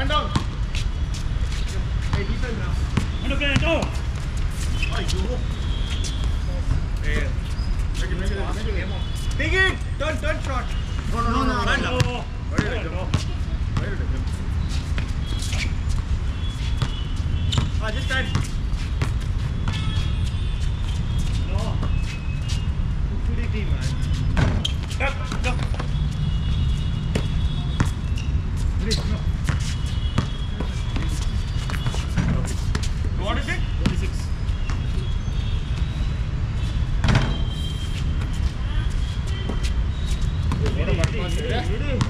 Man down. Hey, Get.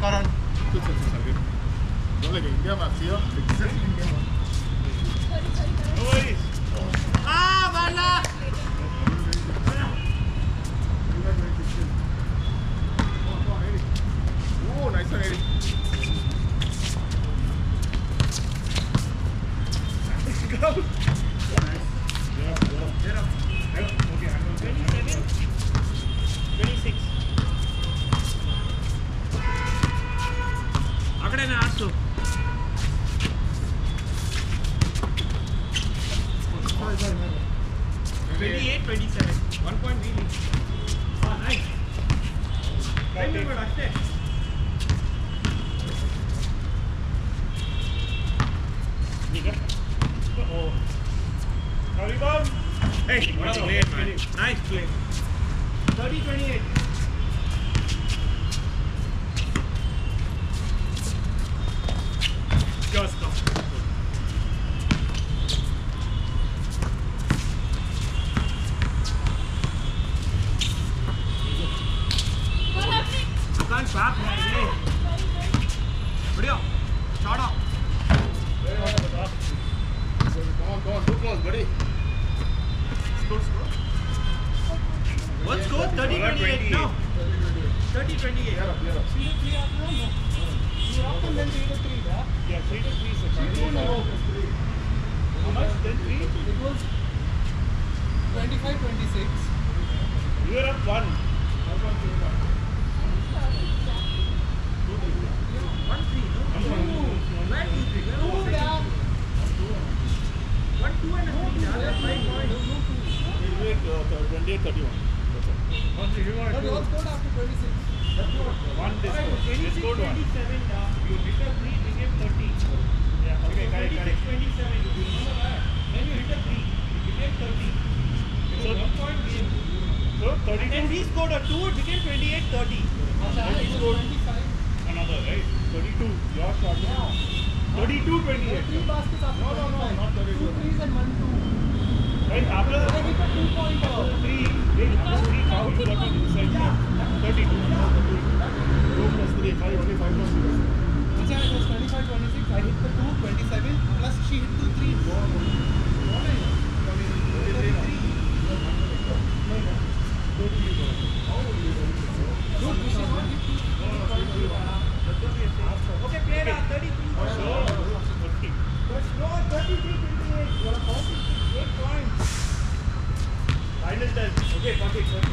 Karol. Doble que llama, tío. stop. Twenty-eight, twenty-seven. One point really. Ah, nice. Right over, Ashton. Oh. Hey, nice play. 30 28. can't swap like hey. Video, shot up. Come on, come on, too close, buddy. Score, score. What score? 30 28 now. 30 28. Yeah, up, yeah, up. 3 3 up, no? No. You are up and then 3 to 3, yeah? Yeah, 3 to 3, sir. 3 to 3. How much? Then 3? It was 25 26. You were up 1. I was up 2. 30. So, One point game. so And then 32, he scored a two, it became 28 30. Then he scored. Was 25. another, right? 32, your shot. 32, There were 28. three baskets after No, no, no, not 32. Two threes and one two. Right, after two Okay, okay, okay.